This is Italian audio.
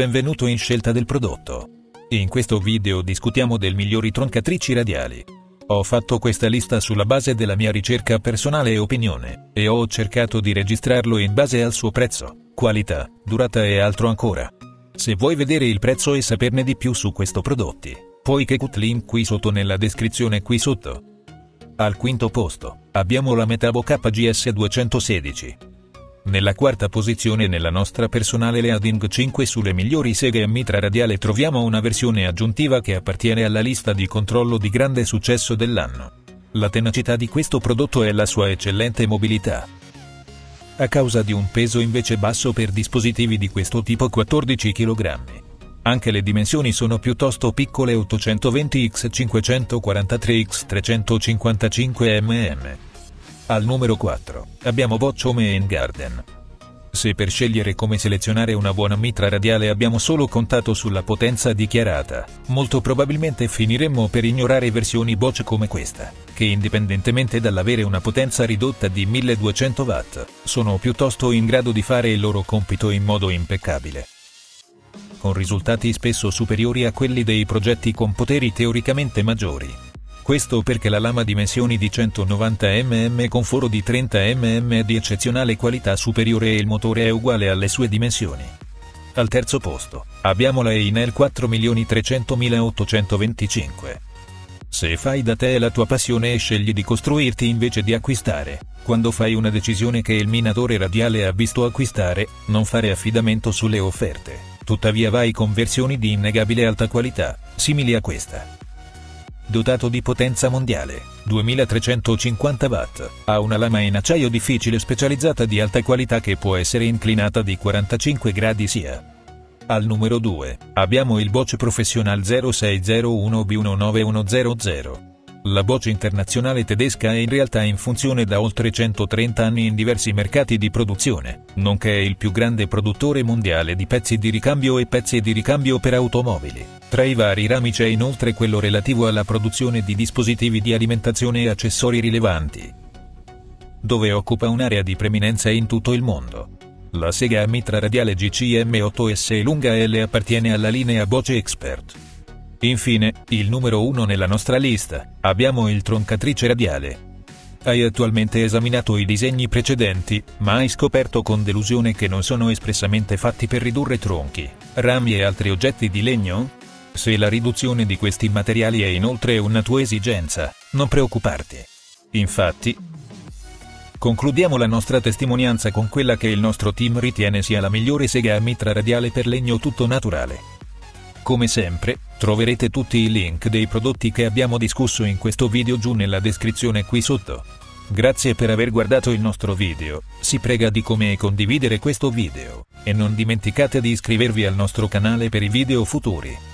benvenuto in scelta del prodotto. In questo video discutiamo del migliori troncatrici radiali. Ho fatto questa lista sulla base della mia ricerca personale e opinione, e ho cercato di registrarlo in base al suo prezzo, qualità, durata e altro ancora. Se vuoi vedere il prezzo e saperne di più su questo prodotti, puoi cliccare link qui sotto nella descrizione qui sotto. Al quinto posto, abbiamo la Metabo KGS 216. Nella quarta posizione nella nostra personale Leading 5 sulle migliori seghe a mitra radiale troviamo una versione aggiuntiva che appartiene alla lista di controllo di grande successo dell'anno. La tenacità di questo prodotto è la sua eccellente mobilità, a causa di un peso invece basso per dispositivi di questo tipo 14 kg. Anche le dimensioni sono piuttosto piccole 820x543x355 mm. Al numero 4, abbiamo Bosch Home Garden. Se per scegliere come selezionare una buona mitra radiale abbiamo solo contato sulla potenza dichiarata, molto probabilmente finiremmo per ignorare versioni Bosch come questa, che indipendentemente dall'avere una potenza ridotta di 1200 watt, sono piuttosto in grado di fare il loro compito in modo impeccabile. Con risultati spesso superiori a quelli dei progetti con poteri teoricamente maggiori. Questo perché la lama dimensioni di 190 mm con foro di 30 mm è di eccezionale qualità superiore e il motore è uguale alle sue dimensioni. Al terzo posto, abbiamo la Einel 4.300.825. Se fai da te la tua passione e scegli di costruirti invece di acquistare, quando fai una decisione che il minatore radiale ha visto acquistare, non fare affidamento sulle offerte, tuttavia vai con versioni di innegabile alta qualità, simili a questa dotato di potenza mondiale, 2350 watt, ha una lama in acciaio difficile specializzata di alta qualità che può essere inclinata di 45 gradi sia. Al numero 2, abbiamo il Bosch Professional 0601B19100. La Bosch internazionale tedesca è in realtà in funzione da oltre 130 anni in diversi mercati di produzione, nonché il più grande produttore mondiale di pezzi di ricambio e pezzi di ricambio per automobili. Tra i vari rami c'è inoltre quello relativo alla produzione di dispositivi di alimentazione e accessori rilevanti, dove occupa un'area di preminenza in tutto il mondo. La sega a mitra radiale GCM8S lunga L appartiene alla linea Bosch Expert. Infine, il numero 1 nella nostra lista, abbiamo il troncatrice radiale. Hai attualmente esaminato i disegni precedenti, ma hai scoperto con delusione che non sono espressamente fatti per ridurre tronchi, rami e altri oggetti di legno? Se la riduzione di questi materiali è inoltre una tua esigenza, non preoccuparti. Infatti, concludiamo la nostra testimonianza con quella che il nostro team ritiene sia la migliore sega a mitra radiale per legno tutto naturale. Come sempre, troverete tutti i link dei prodotti che abbiamo discusso in questo video giù nella descrizione qui sotto. Grazie per aver guardato il nostro video, si prega di come condividere questo video, e non dimenticate di iscrivervi al nostro canale per i video futuri.